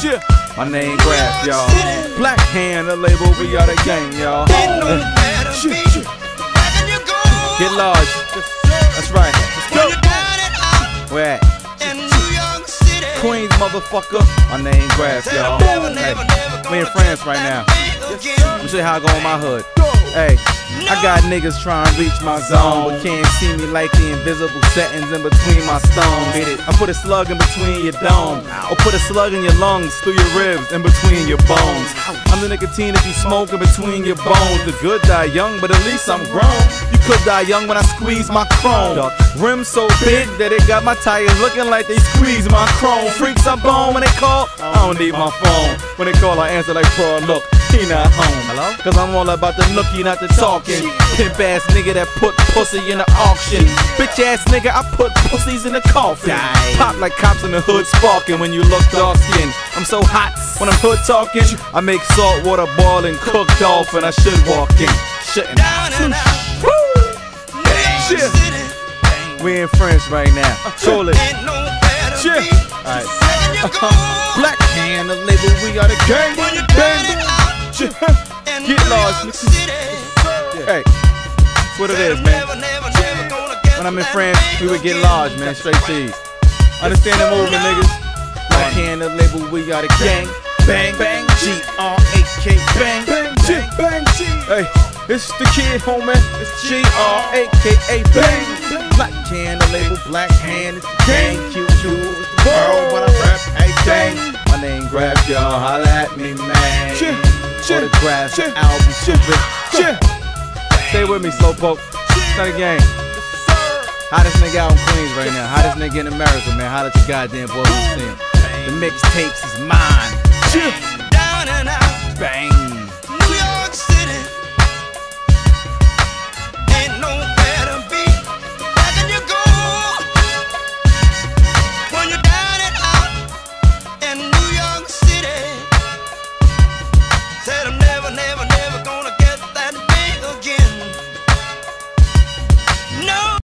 Yeah. My name Grafh, y'all. Black hand, the label, we are the gang, y'all. Get large. That's right. Let's go. Where at? Queens, motherfucker. My name Grafh, y'all. Hey, we in France right now. Let me show you how I go in my hood. Hey, I got niggas trying to reach my zone, but can't see me like the invisible settings in between my stones. I put a slug in between your dome, or put a slug in your lungs, through your ribs, in between your bones. I'm the nicotine if you smoke in between your bones. The good die young, but at least I'm grown. You could die young when I squeeze my chrome. Rim so big that it got my tires looking like they squeeze my chrome. Freaks I bone when they call, I don't need my phone. When they call, I answer like, bro, look, not home. Hello? Cause I'm all about the nookie, not the talking. Pimp ass nigga that put pussy in the auction. Bitch ass nigga, I put pussies in the coffin. Pop like cops in the hood sparking when you look dark skinned. I'm so hot when I'm hood talking. I make salt water boil and cook dolphin. I should walk in. Shouldn't. Woo! Shit. We in France right now. Troll it. Shit. Alright. Uh-huh. Black hand, the label, we got a gang. Bang. Shit. Get lost, nigga. Hey, that's what it is, man. When I'm in France, we would get large, man. Straight cheese. Understand the movement, niggas? Black hand, the label, we got a gang. Bang, bang, G R A K, bang, bang, G, bang, G. Hey, it's the kid, homie. It's G R A K A, bang. Black hand, the label, black hand, it's the gang. Q Q, it's the world, but I rap, hey, dang. My name Grafh, y'all, holla at me, man. Autographs, album, stupid. Stay with me, Slowpoke. Not a game. Hottest nigga out in Queens right now. Hottest nigga in America, man. Holla at your goddamn boy. See him. The mixtapes is mine.